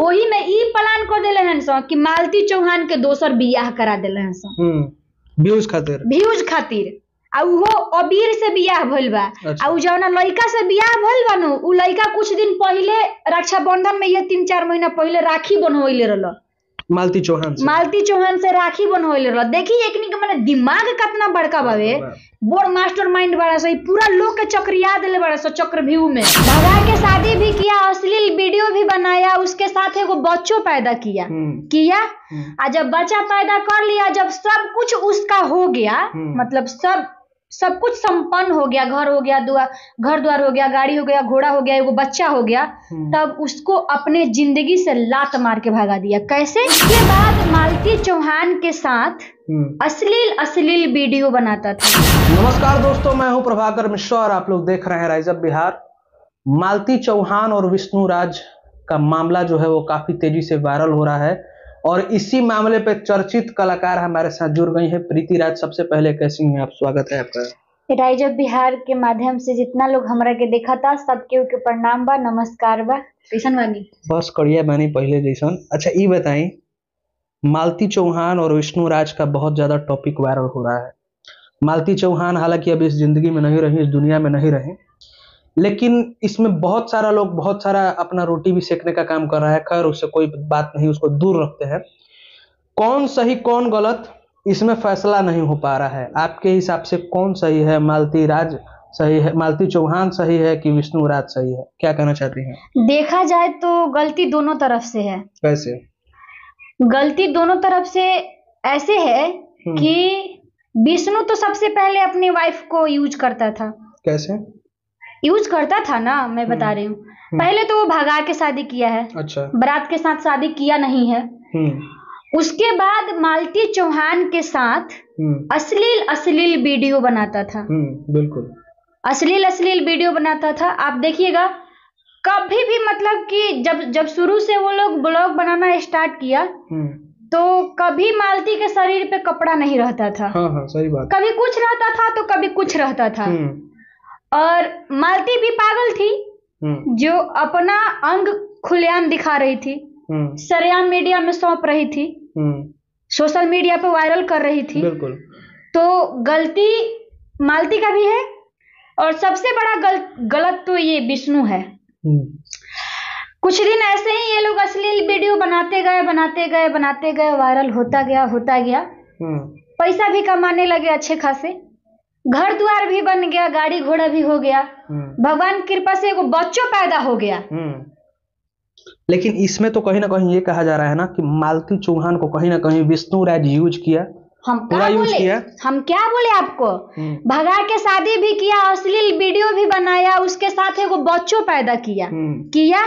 ओही में ई प्लान कर दिले हन सो कि मालती चौहान के दोसर बियाह करा देले हन सो। हम्म व्यूज़ खातिर। व्यूज़ खातिर। आ उहो अबीर से बियाह भइल बा। अच्छा। आ उ जौना लड़का से बियाह भइल बा नु उ लड़का कुछ दिन पहिले रक्षाबंधन में ये तीन चार महीना पहिले राखी बनवैले रहल। मालती चौहान से मालती चौहान से राखी बनवैले रहल देखी एकनी के माने दिमाग कितना बड़का बावे बोर मास्टर माइंड बड़ा सा ई पूरा लोग के चक्रिया दिले बड़ा सा चक्रव्यूह में भगा के शादी भी किया अश्लील वीडियो भी बनाया उसके साथ एगो बच्चों पैदा किया किया। आ जब बच्चा पैदा कर लिया जब सब कुछ उसका हो गया। मतलब सब सब कुछ संपन्न हो गया घर हो गया दुआ घर द्वार हो गया गाड़ी हो गया घोड़ा हो गया एगो बच्चा हो गया हम्म। तब उसको अपने ज़िंदगी से लात मार के भगा दिया। कैसे? इसके बाद मालती चौहान के साथ हम्म। अश्लील अश्लील वीडियो बनाता था। नमस्कार दोस्तों मैं हूँ प्रभाकर मिश्रा और आप लोग देख रहे हैं राइज अप बिहार मालती चौहान और विष्णु राज का मामला जो है वो काफ़ी तेज़ी से वायरल हो रहा है। और इसी मामले पे चर्चित कलाकार हमारे साथ जुड़ गई हैं। प्रीति राज सबसे पहले कैसी हैं? आप स्वागत है आपका। राइज ऑफ़ बिहार के माध्यम से जितना लोग हमरा के देखा था सबके के प्रणाम बा नमस्कार बा। कैसन बानी बस कड़िया बानी पहले जैसन। अच्छा ये बताई मालती चौहान और विष्णु राज का बहुत ज़्यादा टॉपिक वायरल हो रहा है। मालती चौहान हालाँकि अब इस ज़िंदगी में नहीं रही इस दुनिया में नहीं रही लेकिन इसमें बहुत सारा लोग बहुत सारा अपना रोटी भी सेकने का काम कर रहा है खैर उससे कोई बात नहीं उसको दूर रखते हैं। कौन सही कौन गलत इसमें फैसला नहीं हो पा रहा है। आपके हिसाब से कौन सही है? मालती राज सही है मालती चौहान सही है कि विष्णु राज सही है? क्या कहना चाहती हैं? देखा जाए तो गलती दोनों तरफ़ से है। कैसे? गलती दोनों तरफ़ से ऐसे है हम्म। कि विष्णु तो सबसे पहले अपनी वाइफ को यूज़ करता था। कैसे? यूज़ करता था ना मैं बता रही हूँ। पहले तो वो भगा के शादी किया है। अच्छा। बारात के साथ शादी किया नहीं है। हम्म। उसके बाद मालती चौहान के साथ हम्म। अश्लील अश्लील वीडियो बनाता था। हम्म बिल्कुल। अश्लील अश्लील वीडियो बनाता था। आप देखिएगा कभी भी मतलब कि जब जब शुरू से वो लोग ब्लॉग बनाना स्टार्ट किया हम्म। तो कभी मालती के शरीर पे कपड़ा नहीं रहता था। हाँ हाँ सही बात। कभी कुछ रहता था तो कभी कुछ रहता था। हम्म। और मालती भी पागल थी हम्म। जो अपना अंग खुलेआम दिखा रही थी। हम्म। सरेआम मीडिया में सौंप रही थी। हम्म। सोशल मीडिया पे वायरल कर रही थी। बिल्कुल। तो गलती मालती का भी है और सबसे बड़ा गल, गलत तो ये विष्णु है। कुछ दिन ऐसे ही ये लोग अश्लील वीडियो बनाते गए बनाते गए बनाते गए वायरल होता गया होता गया। पैसा भी कमाने लगे अच्छे खासे। घर द्वार भी बन गया गाड़ी घोड़ा भी हो गया। हम्म। भगवान कृपा से एगो बच्चों पैदा हो गया। हम्म। लेकिन इसमें तो कहीं ना कहीं ये कहा जा रहा है ना कि मालती चौहान को कहीं ना कहीं विष्णु राज यूज़ किया हम क्या बोले? किया? हम क्या बोले आपको? हम्म। भगा के शादी भी किया अश्लील वीडियो भी बनाया उसके साथ एगो बच्चों पैदा किया। किया?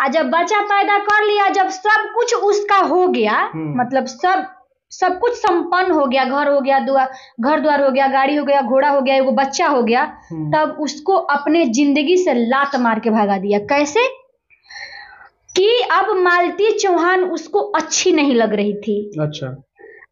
आ जब बच्चा पैदा कर लिया जब सब कुछ उसका हो गया। मतलब सब सब कुछ संपन्न हो गया घर हो गया दुआ घर द्वार हो गया गाड़ी हो गया घोड़ा हो गया एगो बच्चा हो गया हम्म। तब उसको अपने ज़िंदगी से लात मार के भगा दिया। कैसे? कि अब मालती चौहान उसको अच्छी नहीं लग रही थी। अच्छा।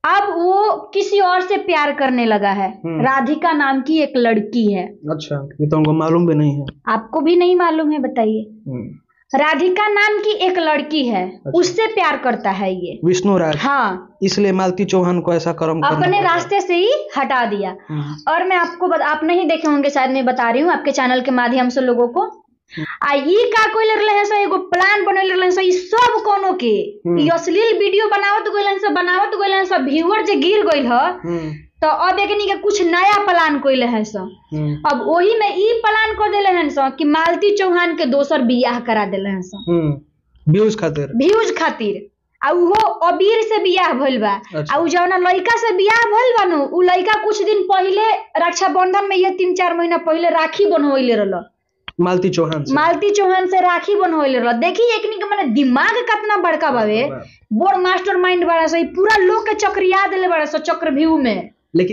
अब वो किसी और से प्यार करने लगा है। हम्म। राधिका नाम की एक लड़की है। अच्छा ये तो हमको मालूम भी नहीं है। आपको भी नहीं मालूम है बताइए। हम्म। राधिका नाम की एक लड़की है अच्छा। उससे प्यार करता है ये। विष्णु राज हाँ। इसलिए मालती चौहान को ऐसा कर्म अपने रास्ते से ही हटा दिया। हम्म और मैं आपको बत, आप नहीं देखे होंगे शायद मैं बता रही हूँ आपके चैनल के माध्यम से लोगों को। आ ई का कोई लगले है सो एगो प्लान बनल रहले सो ई सब कोनो के। ई अश्लील वीडियो बनावत गइलन सब बनावत गइलन सब व्यूअर जे गिर गइल ह। तो अब एकनी के कुछ नया प्लान कइले हैं सो। हम्म। अब वही में ई प्लान कर देले हैं सो कि मालती चौहान के दोसर बियाह करा देले हैं सो। हम्म। व्यूज़ खातिर। व्यूज़ खातिर। आ उहो अबीर से बियाह भइल बा। अच्छा। आ जौना लड़का से बियाह भइल बा नु उ लड़का कुछ दिन पहिले रक्षाबंधन में ये तीन चार महीना पहिले राखी बनवैले रहल। मालती चौहान से। मालती चौहान से राखी बनवैले रहल। देखी एकनी के माने दिमाग कितना बड़का बावे। बोर मास्टर माइंड बड़ा सा पूरा लोग के चक्र चक्रिया देले बड़ा सा चक्रव्यूह में।